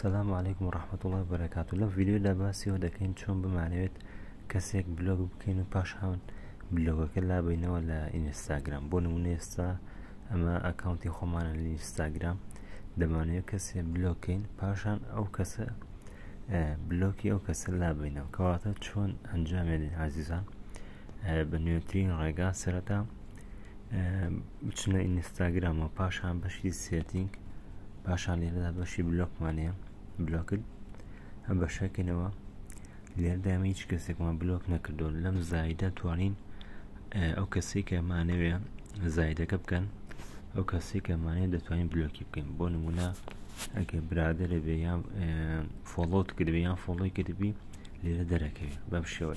سلام علیکم و ڕحمت وڵات بەرەکات و لە ڤیددیودا باسیەوە دەکەین چۆن بمانەوێت کەسێک بلۆگ بکەین و پاش هاون بلۆگەکە لابینەوە لە ئینستاگرام بۆ نمونە ئێستا ئەمە ئەکاونتی خۆمانە لە ئینستاگرام دەمانەوێت کەسێ بلۆکەین پاشان ئەو کەسە بلۆکی ئەو کەسە لابینەوە کەواتە چۆن ئەنجامێنین عزیزان بە نوێترین ڕێگا سەرەتا بچنە ئینستاگرامەوە پاشان بەشی سێتینگ پاشان لێرەدا بەشی بلۆکمانەیە بلۆکت ئەم بەشەکەنەوە لێردامی هیچ کەسێکمان بلۆک نەکردو لەم زایدە توانین ئەو کەسێک کە مانەوێ زایدەکە بکەن ئەو کەسێک کە مانێ دەتوانین بلۆکی بکەین بۆ نمونە ئەگە برادرە بێ یان فۆڵۆت کردبێ یان فۆڵۆی کردبی لێرە دەرەکەوێت بەم شێوە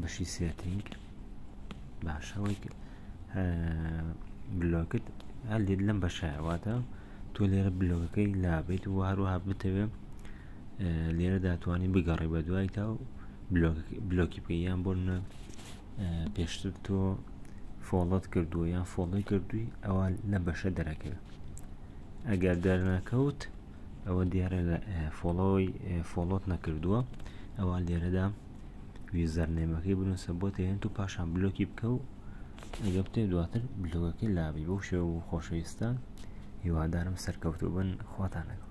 بەشی سێتینگ باشەوەی بلۆکت لێت لەم بەشایواتە تۆ لێرە بلۆکەکەی لابیت و هەروەها بتەوێ لێرە داتوانانی بگەڕی بە دوای تا و بلۆکی بکە یان بۆ پێشتر تۆ فۆڵت کردووە یان فۆڵی کردووی ئەوە لە بەشە دەرەکەوێت ئەگەر دەرنەکەوت ئەوە دیارە لە فۆڵەوەی فۆڵۆت نەکردووە ئەوە لێرەدا یوزەر نێمەکەی بنووسە بۆ تێنت و پاشان بلۆکی بکە و ئەگە بتێ دواتر بلۆگەکەی لابی بۆ شێوە و خۆشەویستان هیوادارم سەرکەوتوبن خواتان لەگەڵ